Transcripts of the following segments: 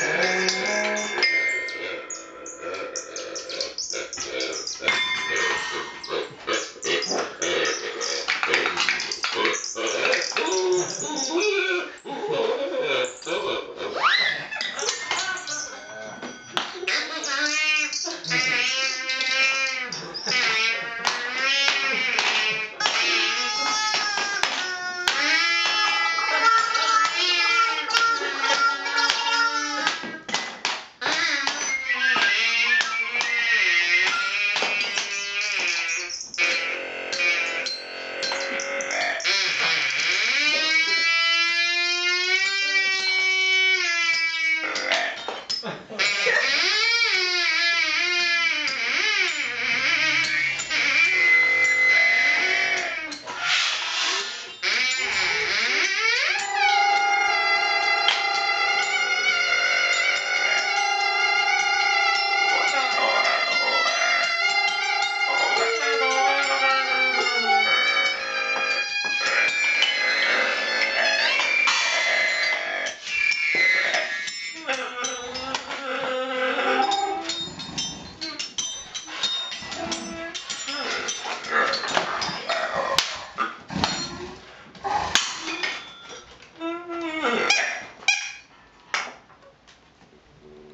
Música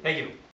Thank you.